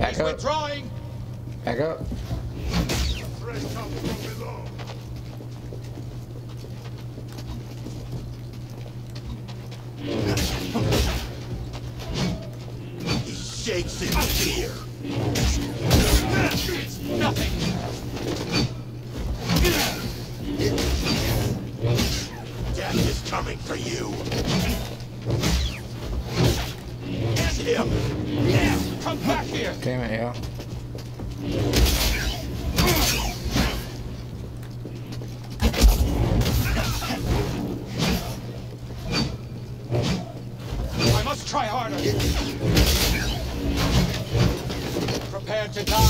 Back He's up. withdrawing. Back up. Threat comes from below. He shakes in fear. Nothing. Death is coming for you. Get him. Yeah, come back here. Damn it, yeah. I must try harder. Prepare to die,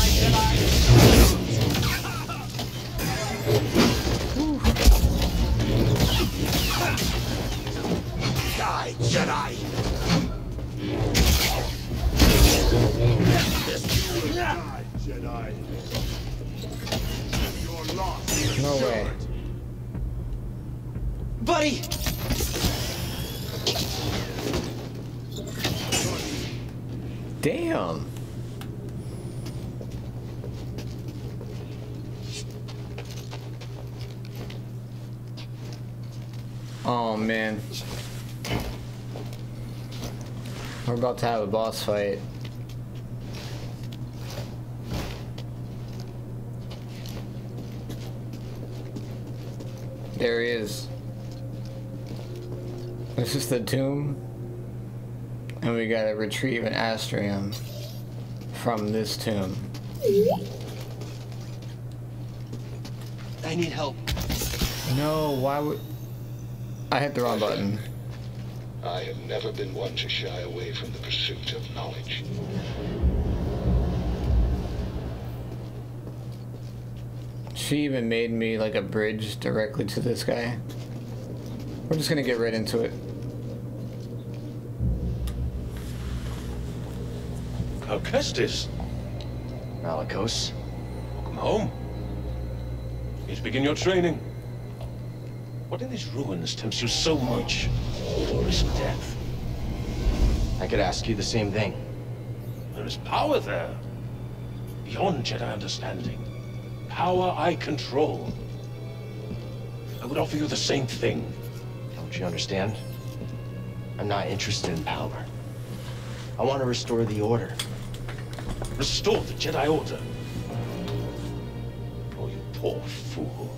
We're about to have a boss fight. There he is. This is the tomb. And we gotta retrieve an astrium from this tomb. I need help. No, why would... I hit the wrong button. I have never been one to shy away from the pursuit of knowledge. She even made me like a bridge directly to this guy. We're just gonna get right into it. Cal Kestis, Malicos. welcome home. Need to begin your training. What in these ruins tempts you so much to risk death? I could ask you the same thing. There is power there. Beyond Jedi understanding. Power I control. I would offer you the same thing. Don't you understand? I'm not interested in power. I want to restore the Order. Restore the Jedi Order. Oh, you poor fool.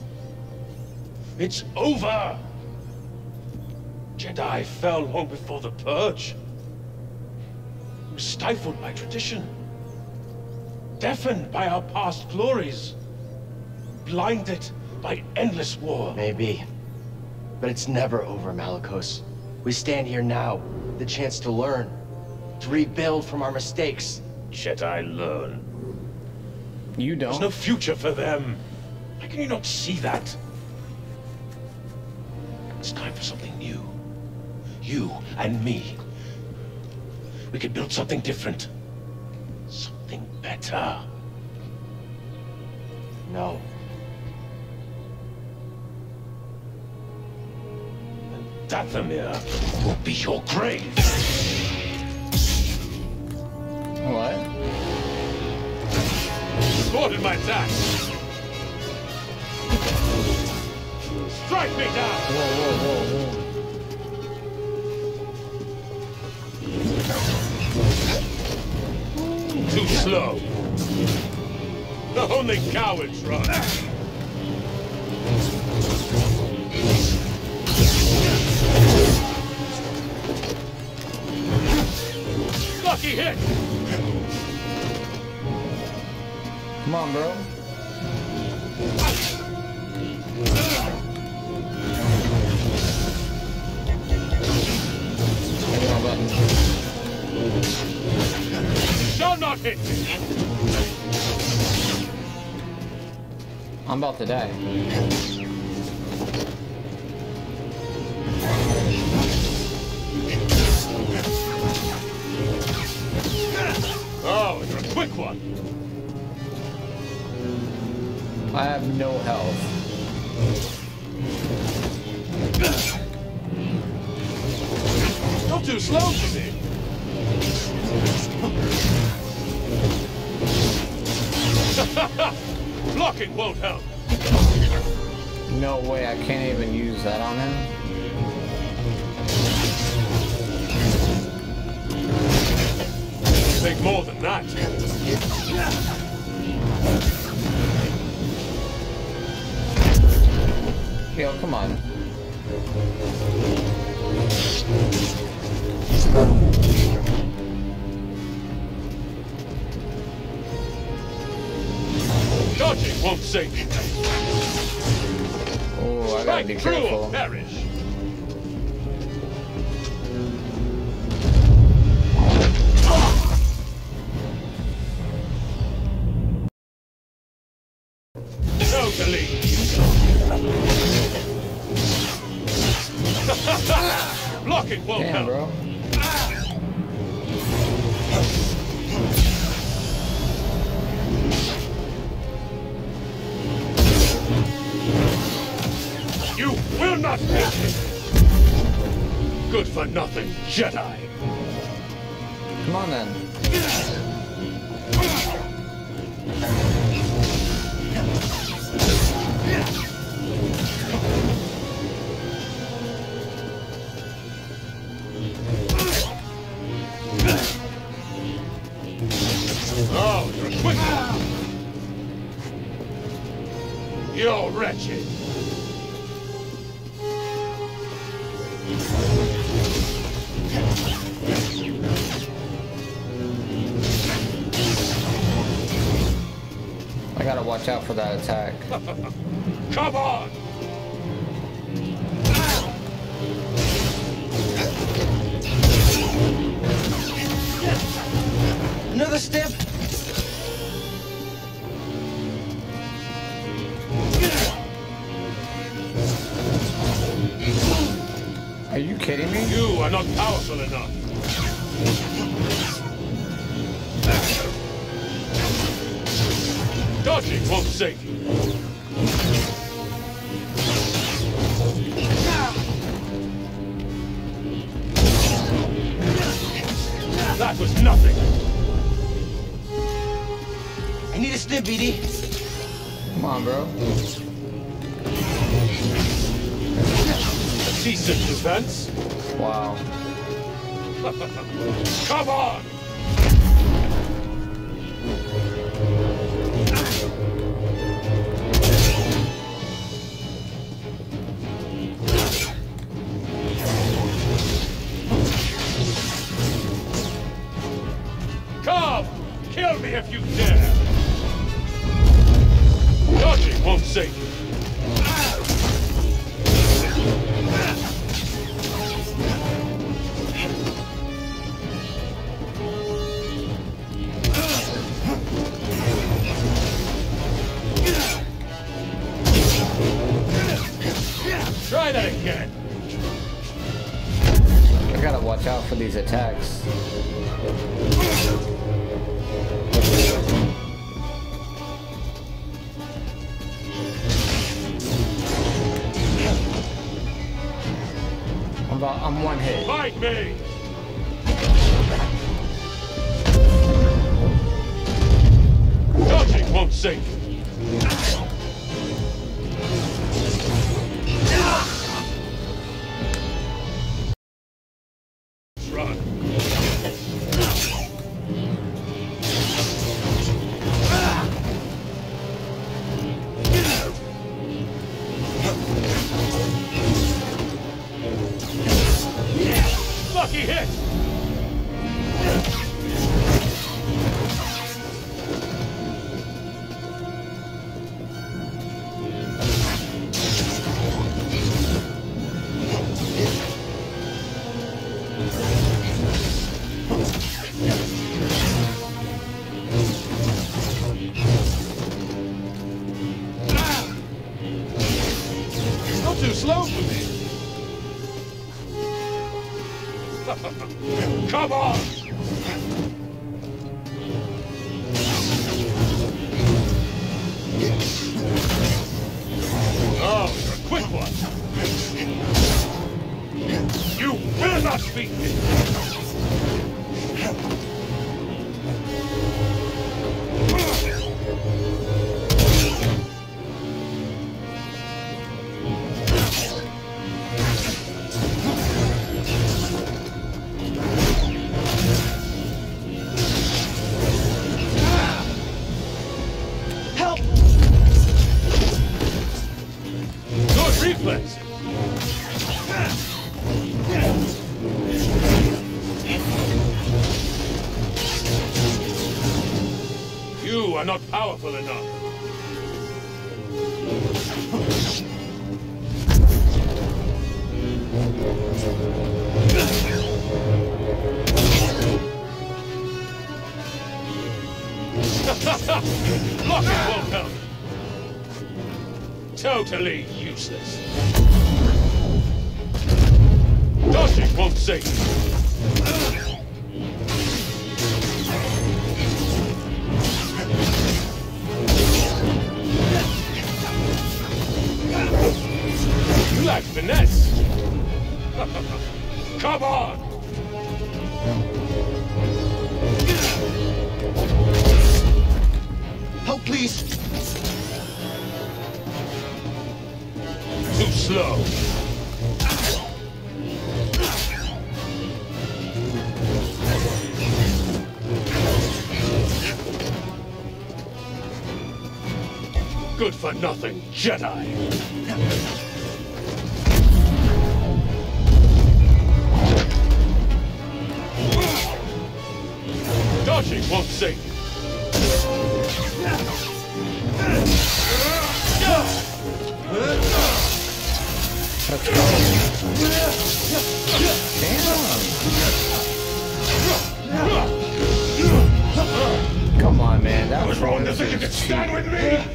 It's over! Jedi fell long before the Purge. We were stifled by tradition. Deafened by our past glories. Blinded by endless war. Maybe. But it's never over, Malicos. We stand here now, the chance to learn, to rebuild from our mistakes. Jedi learn. You don't. There's no future for them. How can you not see that? It's time for something new. You and me. We could build something different. Something better. No. And Dathomir will be your grave. What? Thwarted my attack. Strike me down! Whoa, whoa, whoa, whoa. Too slow. The only cowards run. Lucky hit! Come on, bro. Not hit me! I'm about to die. Oh, you're a quick one. I have no health. You're too slow for me. Blocking won't help. No way, I can't even use that on him. Take more than that. Yo, come on. Dodging won't save you. Oh, I gotta be Strike through careful. perish. Jedi. Watch out for that attack. Come on! Decent defense. Wow. Come on! Come! Kill me if you dare! Dodging won't save you. Slow for me. Come on! Oh, you're a quick one. You will not beat me. Are not powerful enough. Good for nothing, Jedi. Dodging won't save you. Damn. Come on, man. That was Wrong think you could stand with me?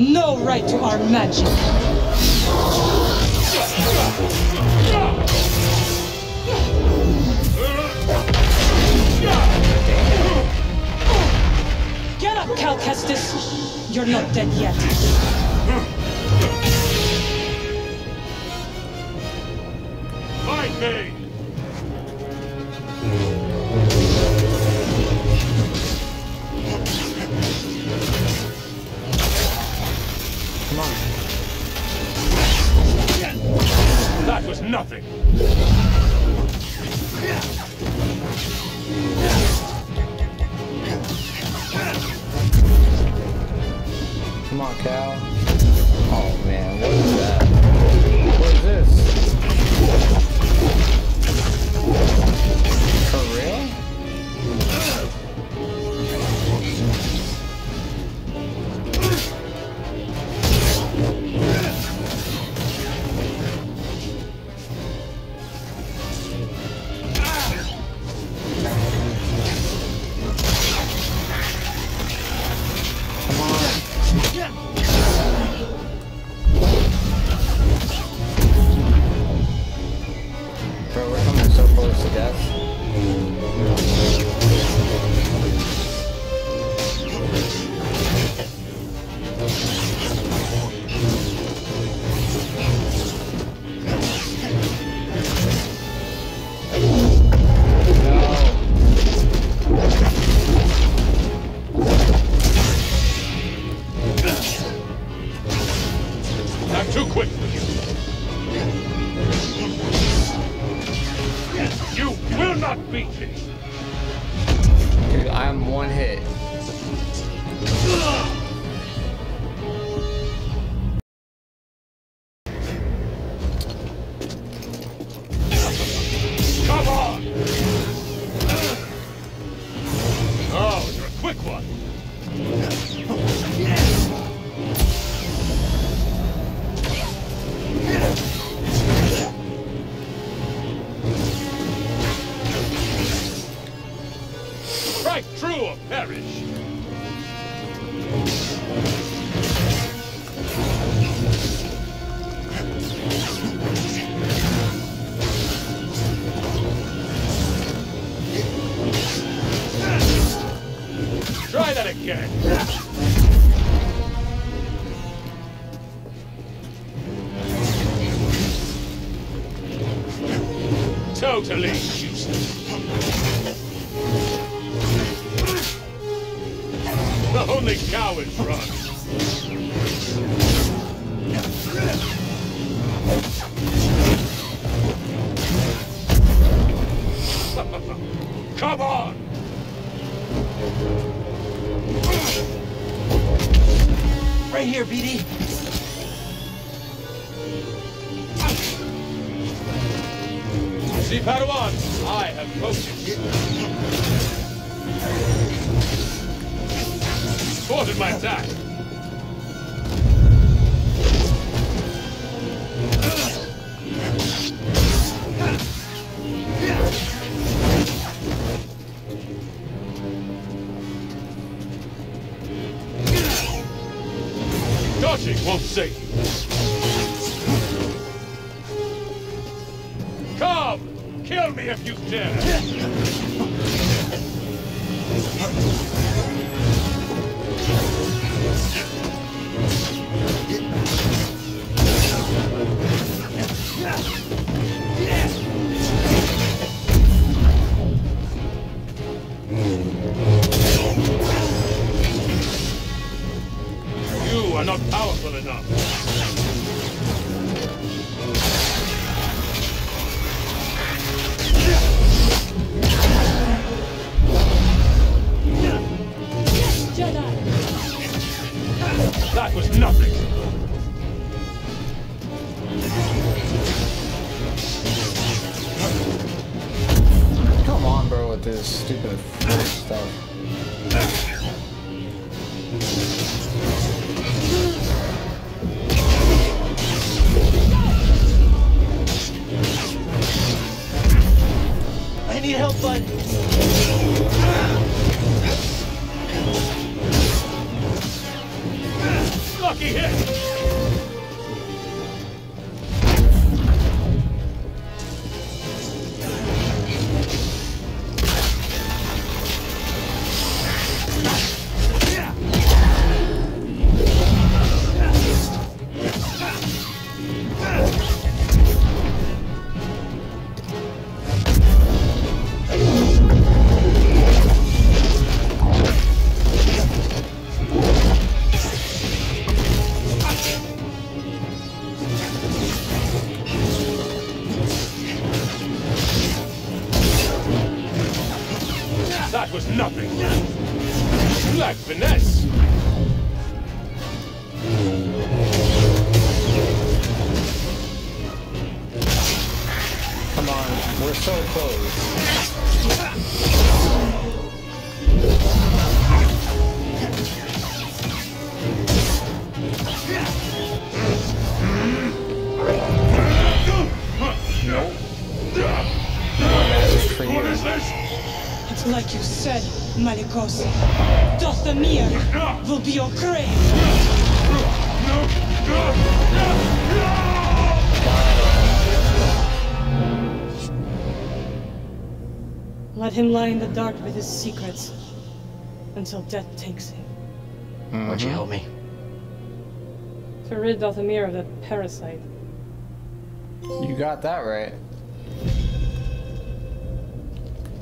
No right to our magic. Get up, Cal Kestis. You're not dead yet. Fight me! Totally useless. Only cowards run. Come on! Right here, BD. Bud. Lucky hit! Malicos. Dathomir will be your grave. Let him lie in the dark with his secrets until death takes him. Why'd you help me? To rid Dathomir of that parasite. You got that right.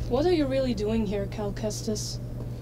What are you really doing here, Cal Kestis?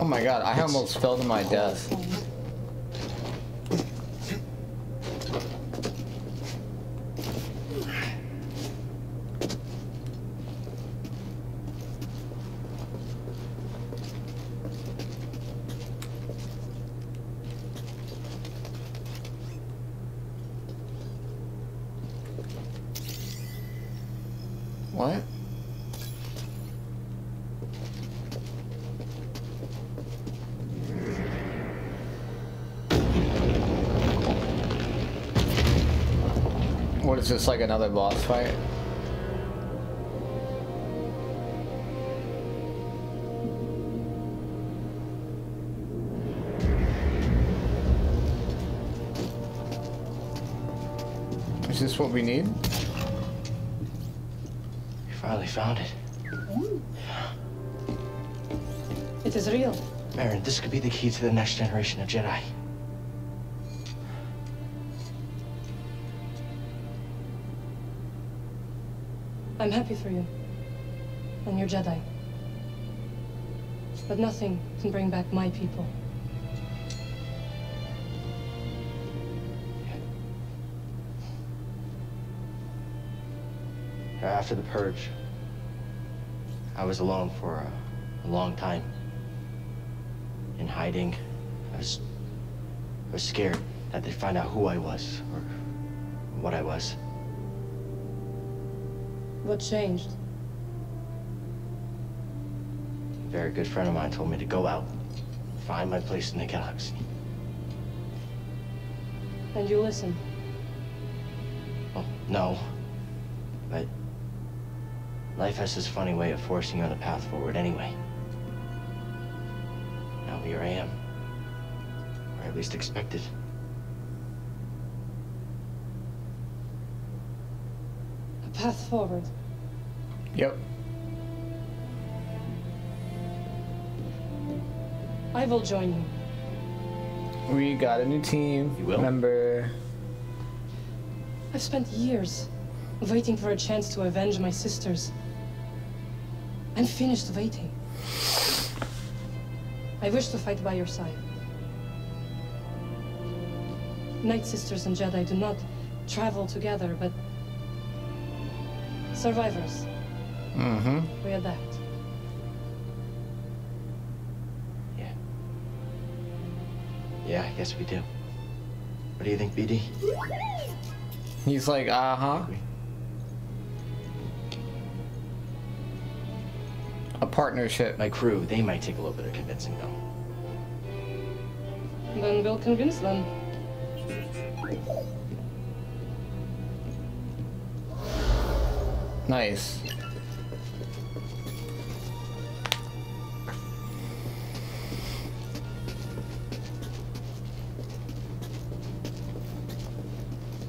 Oh my god, I almost fell to my death. like another boss fight? Is this what we need? We finally found it. It is real. Baron, this could be the key to the next generation of Jedi. I'm happy for you. And your Jedi. But nothing can bring back my people. After the purge, I was alone for a, a long time. In hiding, I was, I was scared that they'd find out who I was or what I was. What changed? A very good friend of mine told me to go out, find my place in the galaxy. And you listened. Well, oh, no, but life has this funny way of forcing you on the path forward anyway. Now here I am, or at least expected. A path forward. Yep. I will join you. We got a new team. You will? Member. I've spent years waiting for a chance to avenge my sisters. I'm finished waiting. I wish to fight by your side. Night Sisters and Jedi do not travel together, but survivors. Mm-hmm. We adapt. Yeah. Yeah, I guess we do. What do you think, BD? He's like, uh huh. A partnership. My crew, they might take a little bit of convincing, though. Then we'll convince them. Nice.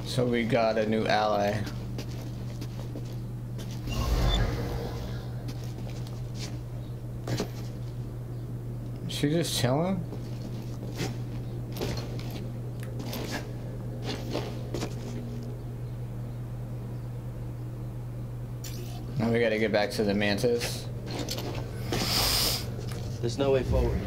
So we got a new ally. She just chilling? Now we gotta get back to the mantis. There's no way forward.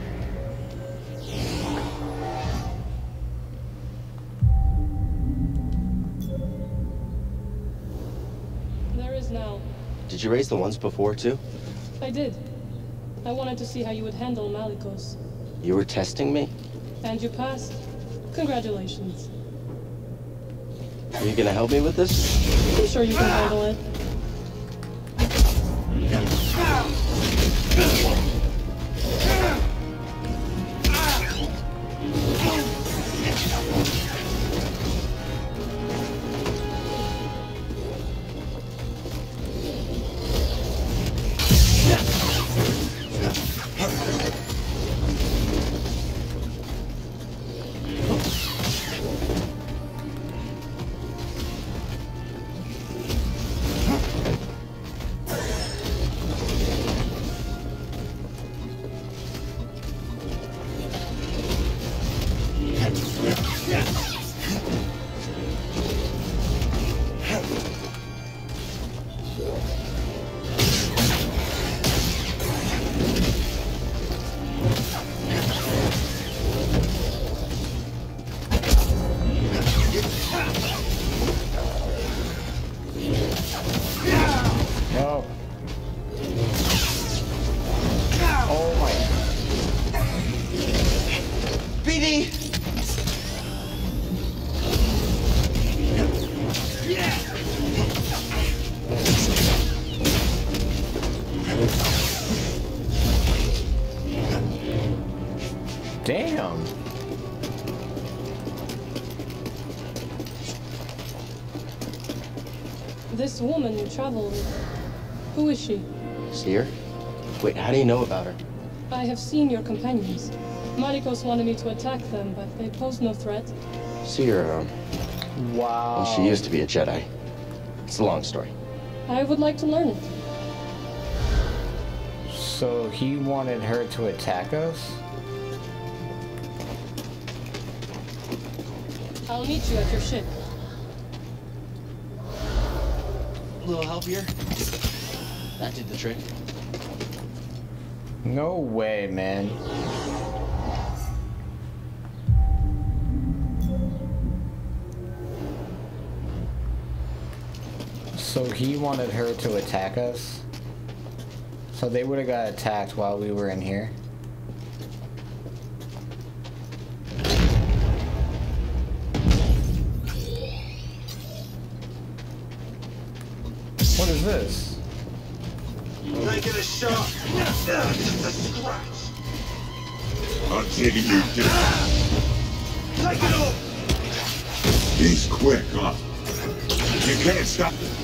There is now. Did you raise the ones before, too? I did. I wanted to see how you would handle Malicos. You were testing me? And you passed. Congratulations. Are you gonna help me with this? I'm sure you can handle it. Woman travel who is she? Cere? Wait, how do you know about her? I have seen your companions. Malicos wanted me to attack them, but they posed no threat. Cere, um, Wow. And she used to be a Jedi. It's a long story. I would like to learn it. So he wanted her to attack us? I'll meet you at your ship. A little help here? That did the trick. No way, man. So he wanted her to attack us? So they would have got attacked while we were in here? Take it off. He's quick, huh? You can't stop. Over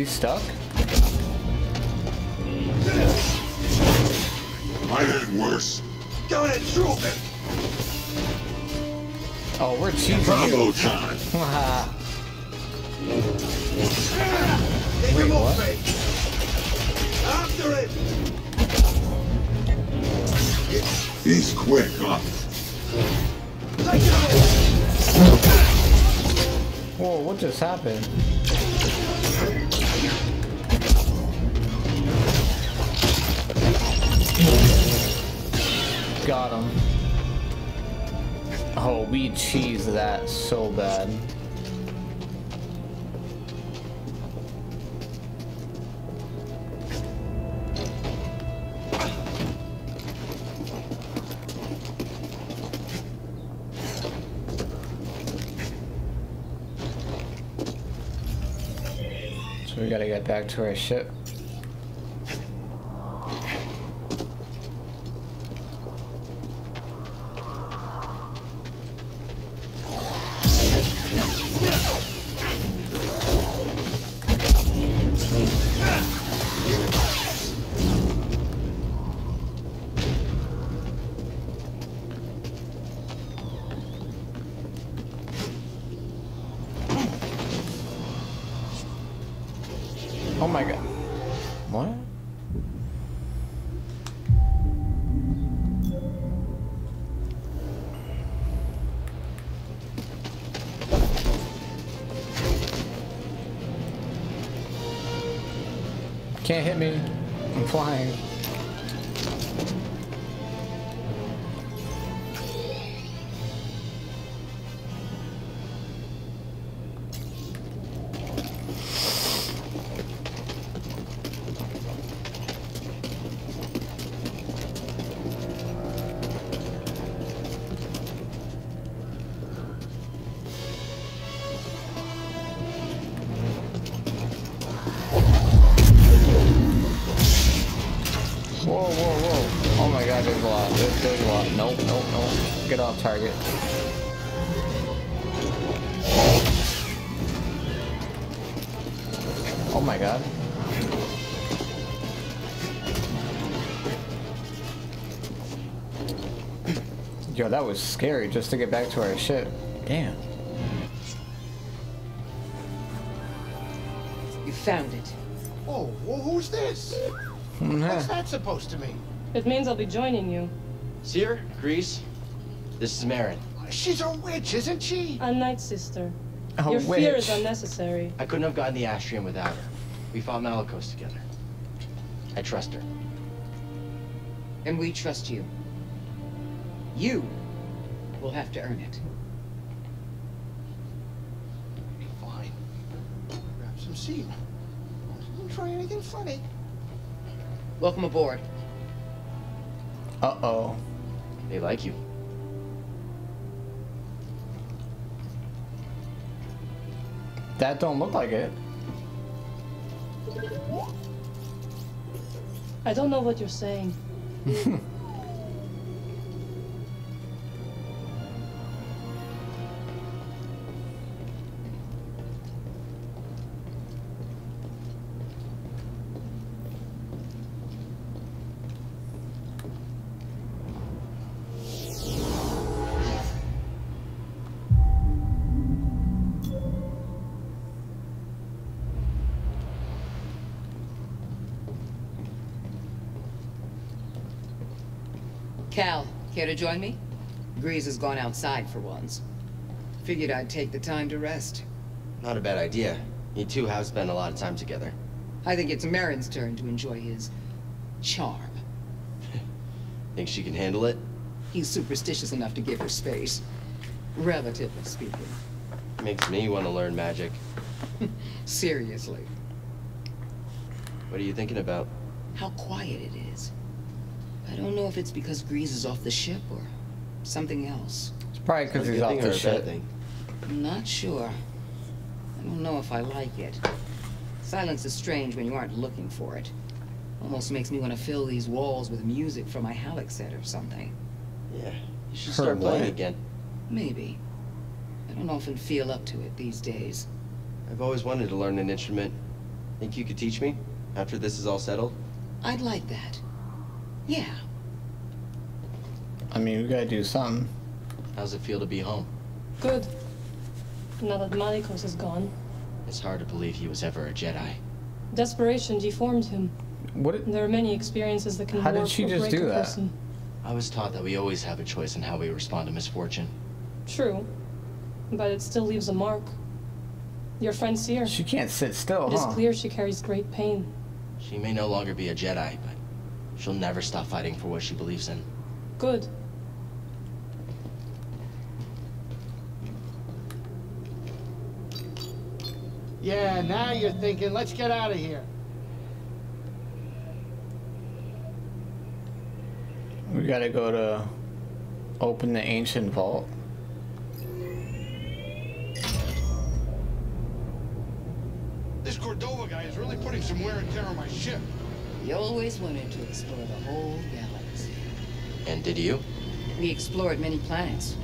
Is he stuck? I had worse. Go ahead, troop him. Oh, we're cheating. Bravo time. Take Wait, him what? After him. He's quick, huh? Take it. Whoa, what just happened? Got him. Oh, we cheese that so bad. So we gotta get back to our ship. Oh my god. What? Can't hit me. I'm flying. That was scary just to get back to our ship. Damn. You found it. Oh, well, who's this? Mm-hmm. What's that supposed to mean? It means I'll be joining you. Cere, Greez, this is Merrin. She's a witch, isn't she? A night sister. Oh, Your fear is unnecessary. I couldn't have gotten the Astrium without her. We fought Malicos together. I trust her. And we trust you. You will have to earn it. Fine. Grab some seed. Don't try anything funny. Welcome aboard. Uh-oh. They like you. That don't look like it. I don't know what you're saying. to join me? Greez has gone outside for once. Figured I'd take the time to rest. Not a bad idea. You two have spent a lot of time together. I think it's Merrin's turn to enjoy his charm. Think she can handle it? He's superstitious enough to give her space. Relatively speaking. Makes me want to learn magic. Seriously. What are you thinking about? How quiet it is. I don't know if it's because Greez is off the ship or something else. It's probably because A he's good off the ship. thing? I'm not sure. I don't know if I like it. Silence is strange when you aren't looking for it. Almost makes me want to fill these walls with music from my Halleck set or something. Yeah. You should Her start playing again. Maybe. I don't often feel up to it these days. I've always wanted to learn an instrument. Think you could teach me? After this is all settled? I'd like that. Yeah. I mean, we gotta do something. How's it feel to be home? Good. Now that Malicos is gone, It's hard to believe he was ever a Jedi. desperation deformed him. What? It, There are many experiences that can How did she just break do a that? person. I was taught that we always have a choice in how we respond to misfortune. True, but it still leaves a mark. Your friend Cere. she can't sit still, It is huh? clear she carries great pain. She may no longer be a Jedi, but she'll never stop fighting for what she believes in. Good. Yeah, now you're thinking, let's get out of here. We gotta go to open the ancient vault. This Cordova guy is really putting some wear and tear on my ship. We always wanted to explore the whole galaxy. And did you? We explored many planets.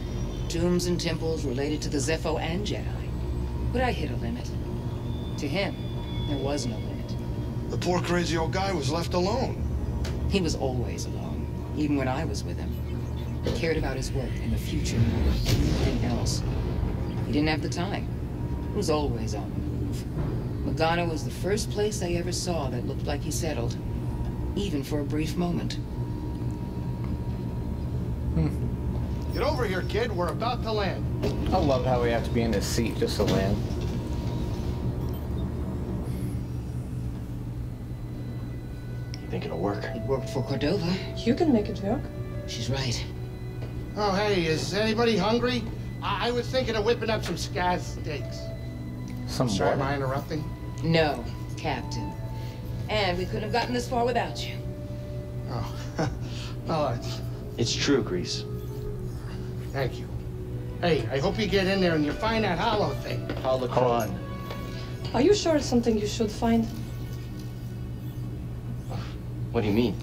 Tombs and temples related to the Zeffo and Jedi. But I hit a limit. To him, there was no limit. The poor crazy old guy was left alone. He was always alone, even when I was with him. He cared about his work and the future more than anything else. He didn't have the time. He was always on the move. Bogano was the first place I ever saw that looked like he settled, even for a brief moment. Hmm. Get over here, kid. We're about to land. I love how we have to be in this seat just to land. You think it'll work? It worked for Cordova. You can make it work. She's right. Oh, hey, is anybody hungry? I, I was thinking of whipping up some scaz steaks. Some Sorry, am? I interrupting? No, Captain. And we couldn't have gotten this far without you. Oh, oh, it's, It's true, Greez. thank you. Hey, I hope you get in there and you find that hollow thing. Holocron. Are you sure it's something you should find? What do you mean?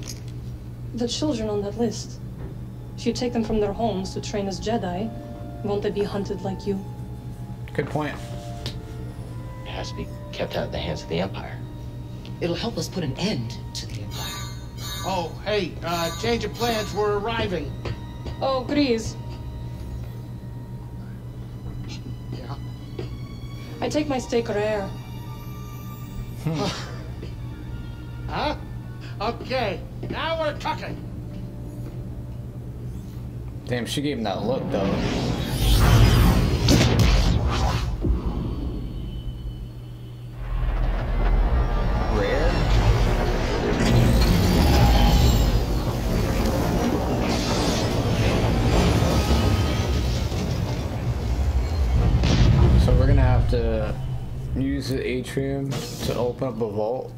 The children on that list. If you take them from their homes to train as Jedi, won't they be hunted like you? Good point. It has to be kept out of the hands of the Empire. It'll help us put an end to the Empire. Oh, hey, uh, change of plans. We're arriving. Oh, Greez. Yeah. I take my steak rare. Huh? Okay, now we're talking. Damn, she gave him that look though. Atrium to open up a vault.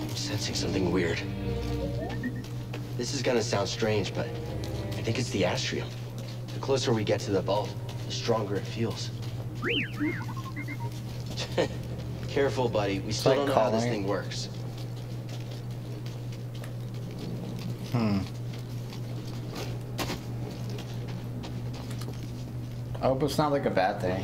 I'm sensing something weird. This is gonna sound strange, but I think it's the astrium. The closer we get to the vault, the stronger it feels. Careful, buddy. We still like don't know how this thing works. Hmm. I hope it's not like a bad thing.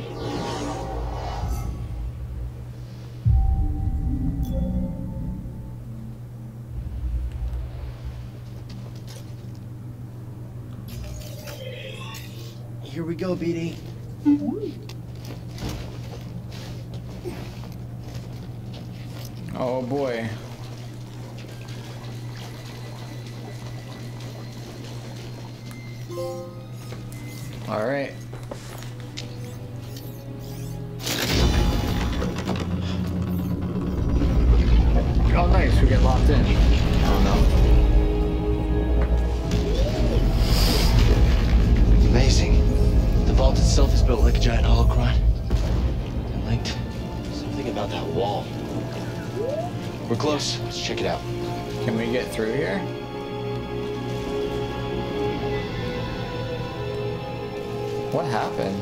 Here we go, BD. Oh boy. What happened?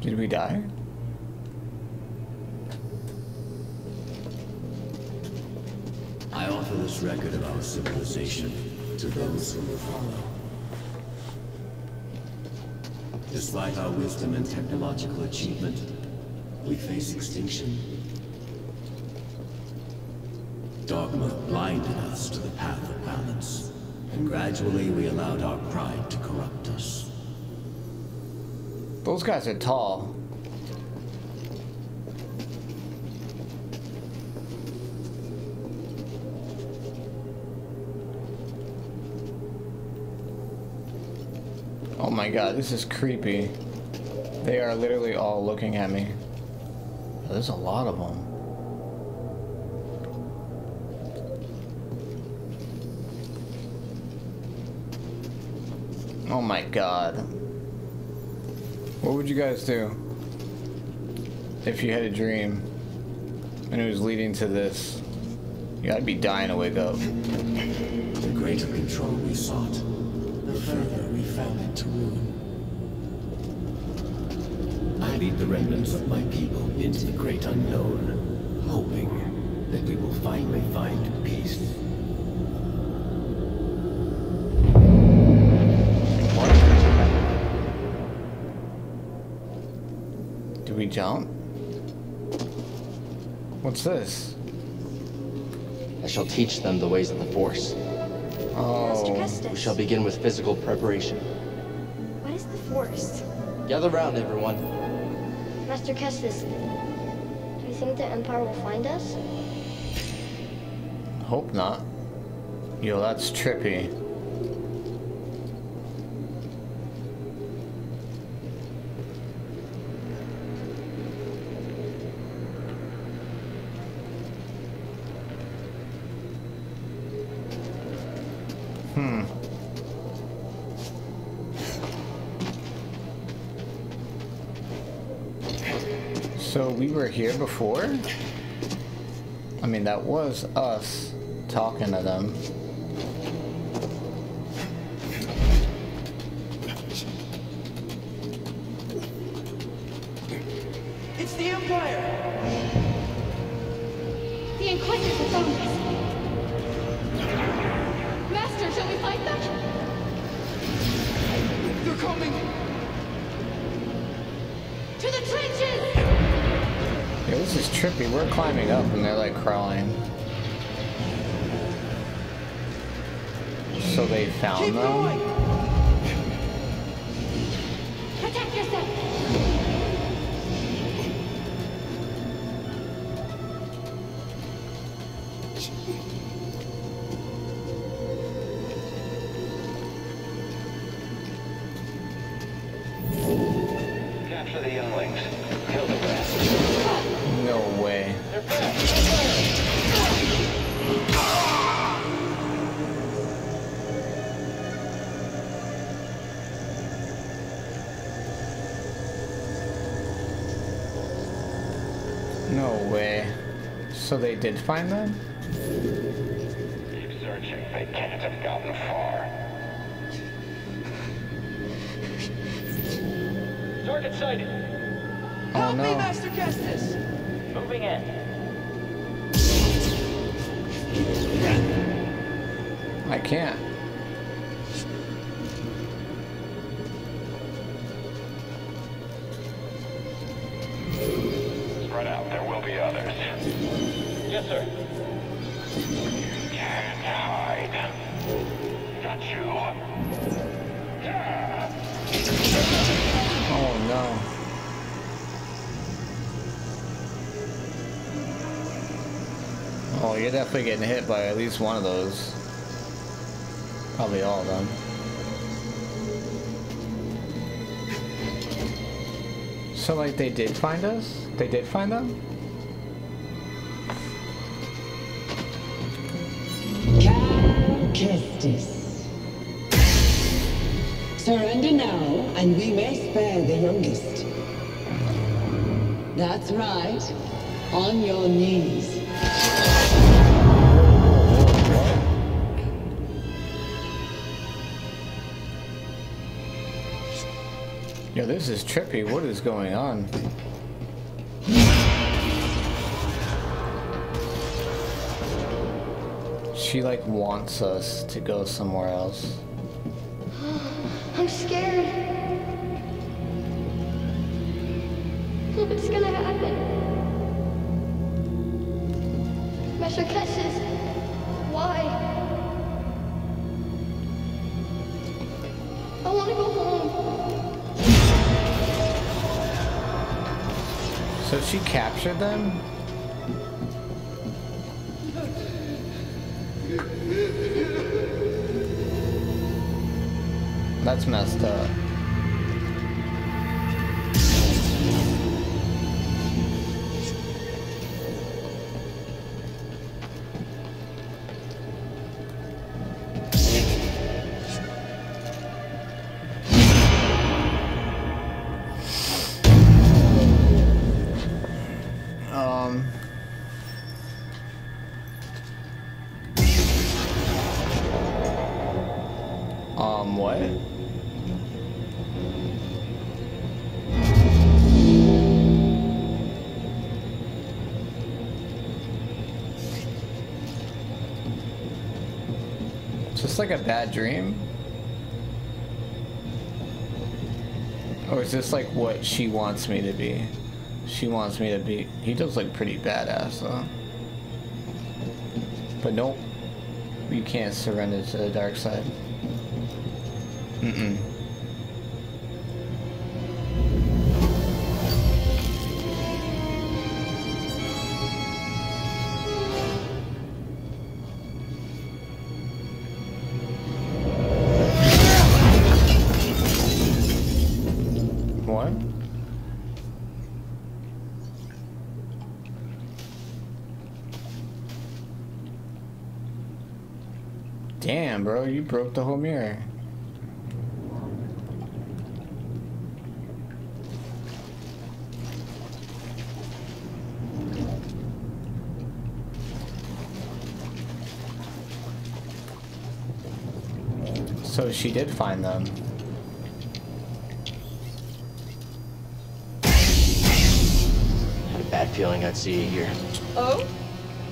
Did we die? I offer this record of our civilization to those who will follow. Despite our wisdom and technological achievement, we face extinction. Dogma blinded us to the path of balance, and gradually we allowed our pride to corrupt us. Those guys are tall. Oh my god, this is creepy. They are literally all looking at me. There's a lot of them. Oh my god. What would you guys do if you had a dream and it was leading to this? You gotta be dying to wake up. The greater control we sought, the further we fell into ruin. I lead the remnants of my people into the great unknown, hoping that we will finally find peace. We jump? What's this? I shall teach them the ways of the Force. Oh, We shall begin with physical preparation. what is the Force? Gather round, everyone. Master Kestis, do you think the Empire will find us? hope not. Yo, that's trippy. Hmm. So we were here before? I mean, that was us talking to them. Found So they did find them? Keep searching. They can't have gotten far. Target sighted. Oh Help me. Master Kestis. Moving in. I can't. You're definitely getting hit by at least one of those. Probably all of them. So, like, they did find us? They did find them? Kestis. Surrender now, and we may spare the youngest. That's right. On your knees. This is trippy. What is going on? She, like, wants us to go somewhere else. I'm scared. What's gonna happen? Master Kestis, So she captured them? That's messed up. Like a bad dream? Or is this like what she wants me to be? She wants me to be. He does look pretty badass though. But nope. You can't surrender to the dark side. Mm-mm. Damn, bro, you broke the whole mirror. So she did find them. I Had a bad feeling I'd see you here. Oh?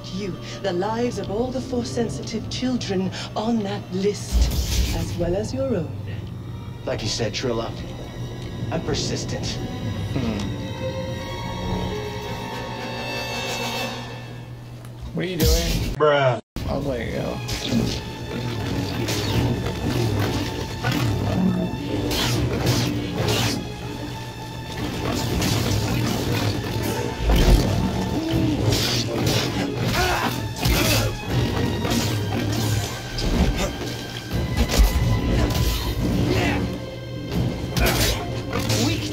cost you the lives of all the Force-sensitive children on that list, as well as your own. Like you said, Trilla, I'm persistent. Hmm. What are you doing? Bruh. I'll let you go.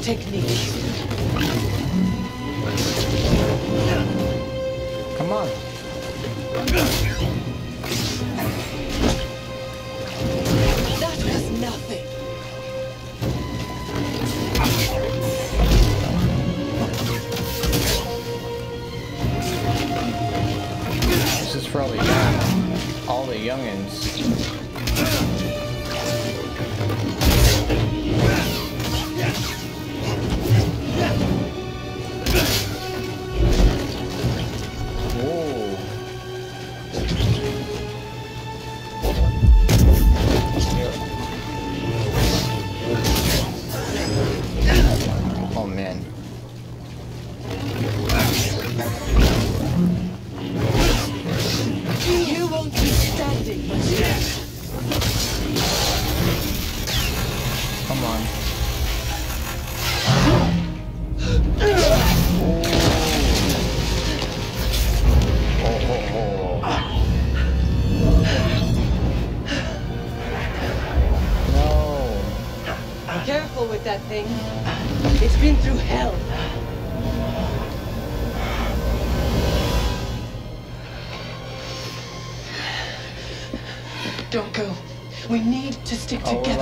Technique. Come on. That was nothing. This is for all the young, all the youngins.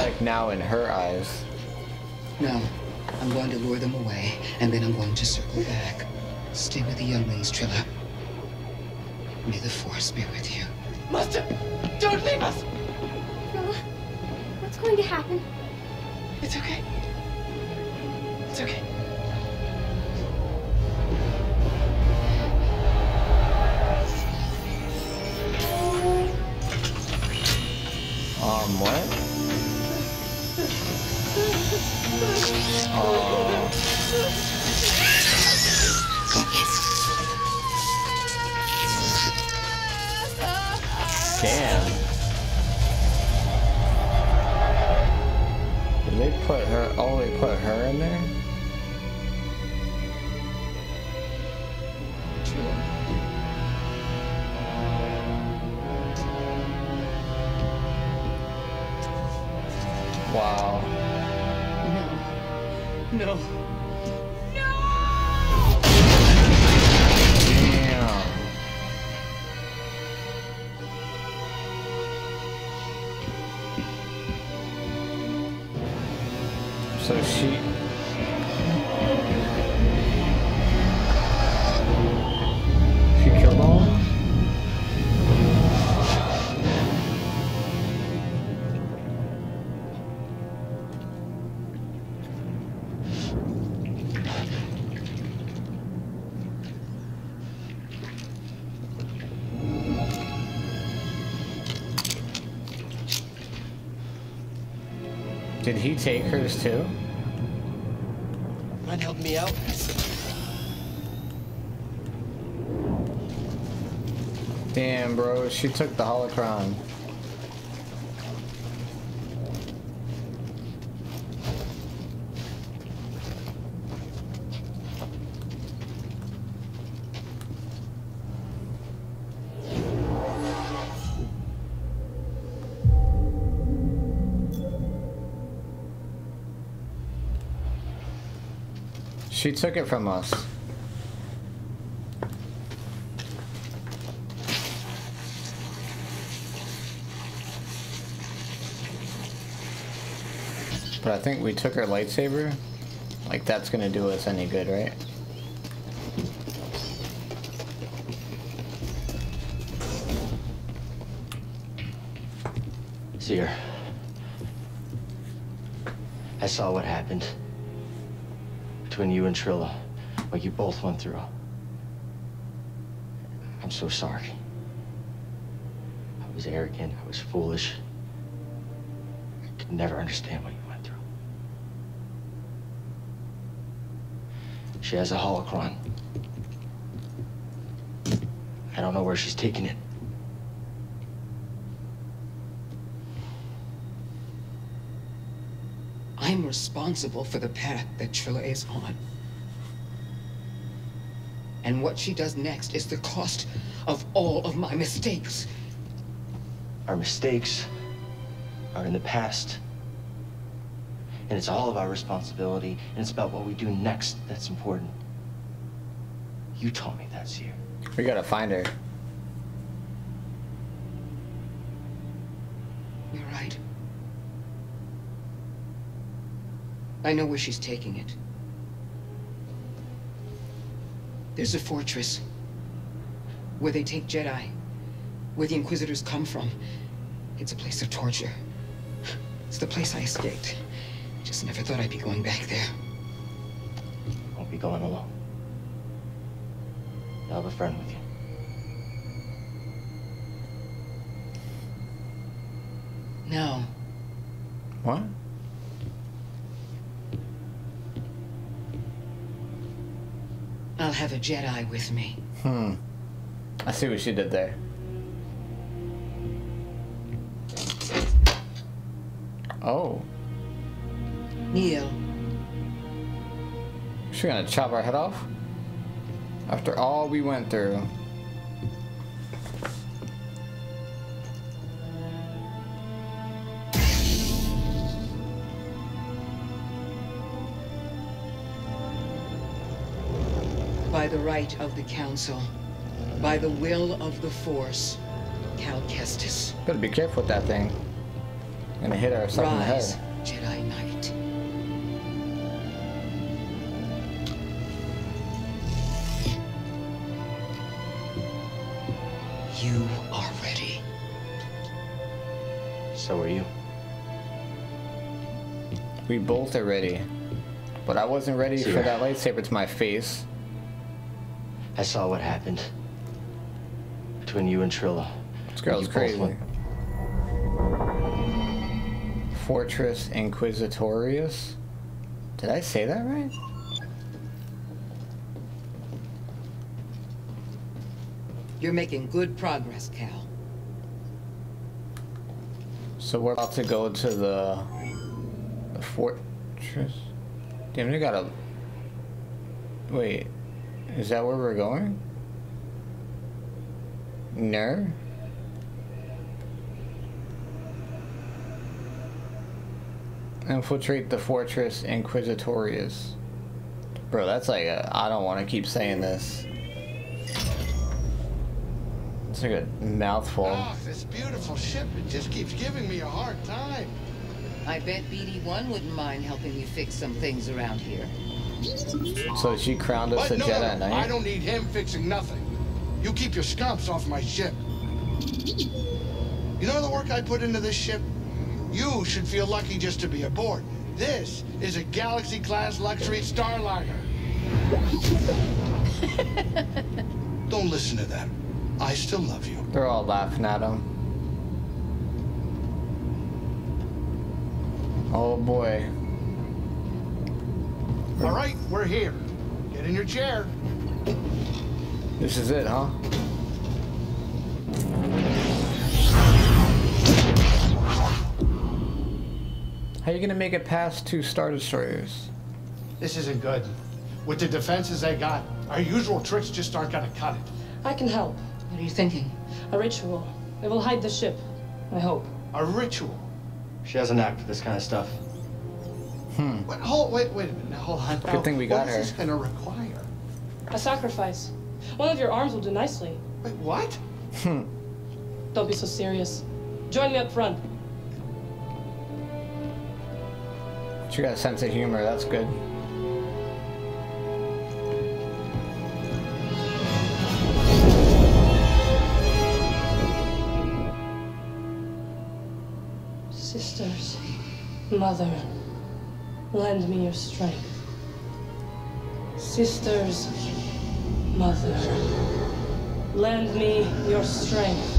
Stick we're together. like now in her eyes. No. I'm going to lure them away, and then I'm going to circle back. Stay with the younglings, Trilla. May the Force be with you. Master, don't leave us. Trilla, what's going to happen? It's okay. It's okay. Um, what? Did he take hers too? Mind helping me out? Damn, bro, she took the holocron. She took it from us. But I think we took her lightsaber. Like that's gonna do us any good, right? Cere. I saw what happened. Between you and Trilla. What you both went through. I'm so sorry. I was arrogant. I was foolish. I could never understand what you went through. She has a holocron. I don't know where she's taking it. I'm responsible for the path that Trilla is on. And what she does next is the cost of all of my mistakes. Our mistakes are in the past. And it's all of our responsibility, and it's about what we do next that's important. You told me that's you. We gotta find her. You're right. I know where she's taking it. There's a fortress where they take Jedi, where the Inquisitors come from. It's a place of torture. It's the place I escaped. I Just never thought I'd be going back there. Won't be going alone. I'll have a friend with you. No. What? I'll have a Jedi with me. Hmm. I see what she did there. Oh. Neil. She gonna chop our head off? After all we went through. The right of the Council. By the will of the Force. Cal Kestis. Better be careful with that thing. Gonna hit ourselves in the Rise, head. Jedi Knight. You are ready. So are you. We both are ready. But I wasn't ready See for ya. that lightsaber to my face. I saw what happened between you and Trilla. This girl's You crazy. went- Fortress Inquisitorius? Did I say that right? You're making good progress, Cal. So we're about to go to the, the fortress. Damn, they got a. Wait, is that where we're going? No. Infiltrate the fortress Inquisitorius. Bro, that's like a. I don't want to keep saying this. It's like a mouthful. Oh, this beautiful ship, it just keeps giving me a hard time. I bet BD-1 wouldn't mind helping you fix some things around here. So she crowned us But a no, Jedi Knight. I don't need him fixing nothing. You keep your scumps off my ship. You know the work I put into this ship? You should feel lucky just to be aboard. This is a Galaxy-class luxury starliner. Don't listen to them. I still love you. They're all laughing at him. Oh boy. All right, we're here. Get in your chair. This is it, huh? How are you gonna make it past two Star Destroyers? This isn't good. With the defenses they got, our usual tricks just aren't gonna cut it. I can help. What are you thinking? A ritual. It will hide the ship. I hope. A ritual? She has a knack for this kind of stuff. Hmm. Wait, hold, wait, wait a minute. Now, hold on. Good thing we got what her. is this gonna require? A sacrifice. One of your arms will do nicely. Wait, what? Hmm. Don't be so serious. Join me up front. She got a sense of humor, that's good. Sisters, mother, lend me your strength. Sisters, mother, lend me your strength.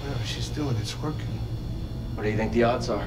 Whatever she's doing, it's working. What do you think the odds are?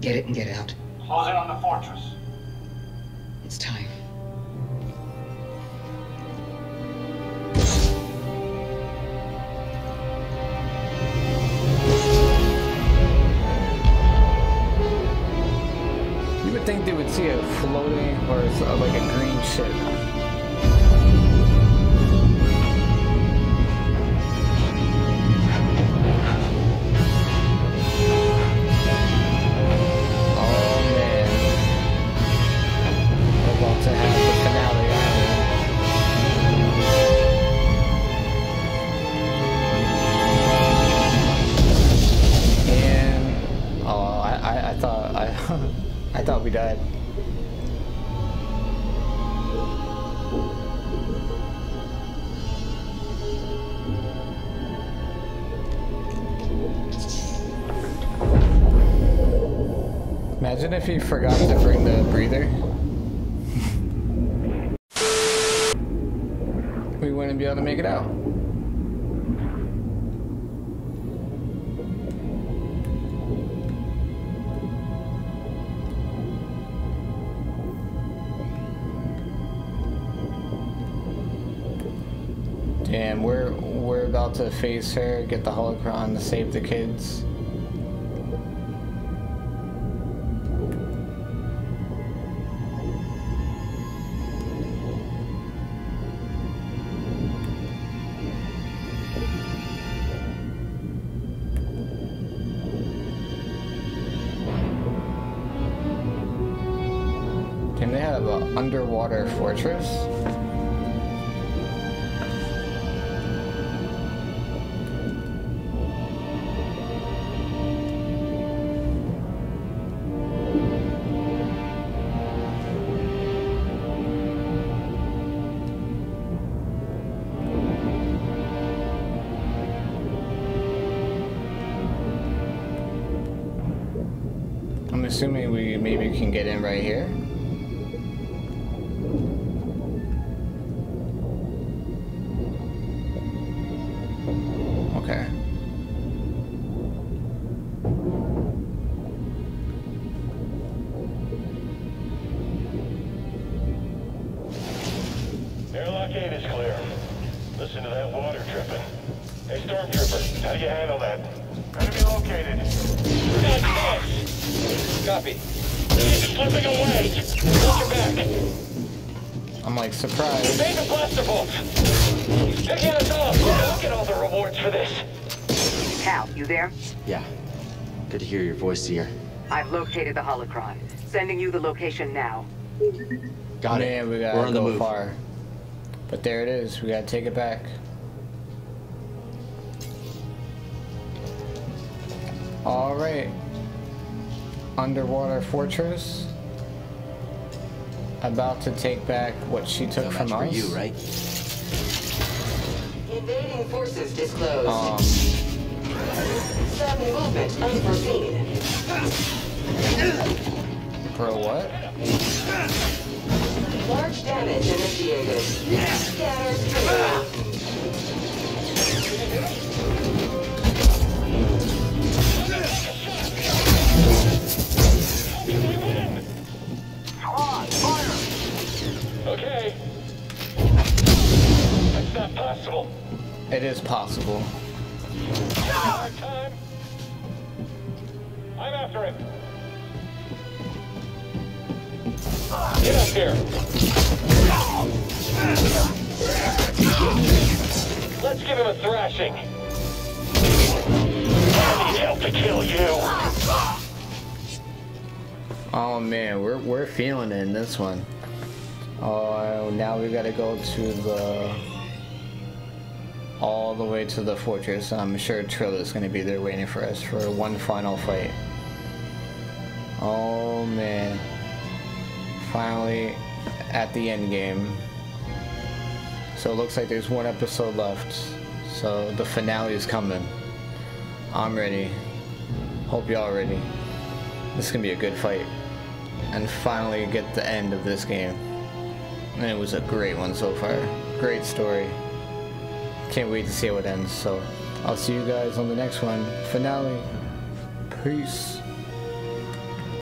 get it and get out. Close in on the fortress. It's time. You would think they would see a floating or like a green ship. He forgot to bring the breather. we wouldn't be able to make it out. Damn, we're we're about to face her, get the holocron to save the kids. Fortress? I'm assuming we maybe can get in right here. Located the holocron. Sending you the location now. Got Man, it. we gotta We're on the go move. far. But there it is. We gotta take it back. All right. Underwater fortress. About to take back what she took No from match us. for you, right? Invading forces disclosed. Um, Sudden movement unforeseen. Bro, what? Large damage initiated. Scatter stream. Okay. That's not possible. It is possible. Hard time. I'm after him. Get up here. Let's give him a thrashing. I need help to kill you. Oh man, we're we're feeling it in this one. Oh, now we gotta go to the all the way to the fortress. I'm sure Trilla's gonna be there waiting for us for one final fight. Oh man, finally at the end game. So it looks like there's one episode left. So the finale is coming. I'm ready. Hope y'all ready. This is gonna be a good fight. And finally get the end of this game. And it was a great one so far. Great story. Can't wait to see how it ends. So I'll see you guys on the next one. Finale. Peace.